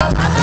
Oh,